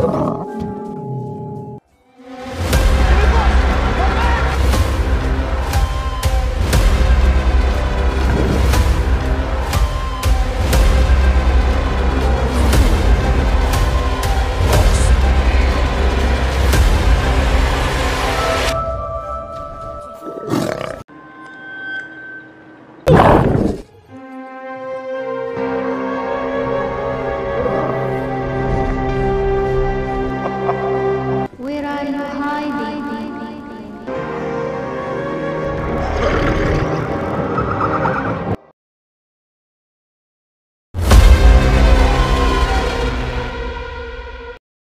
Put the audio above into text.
ああ。high